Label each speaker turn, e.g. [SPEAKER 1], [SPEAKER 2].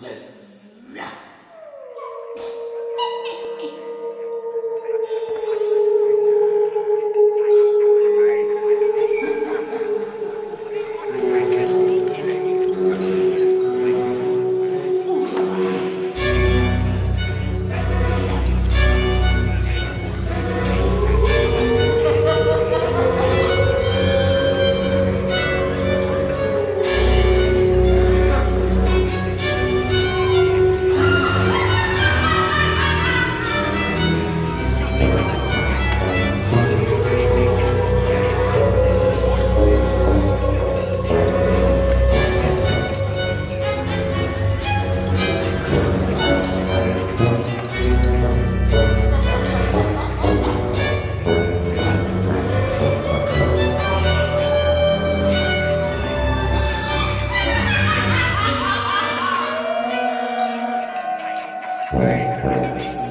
[SPEAKER 1] Yeah. Right.